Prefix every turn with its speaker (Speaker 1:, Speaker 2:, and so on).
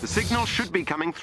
Speaker 1: The signal should be coming through.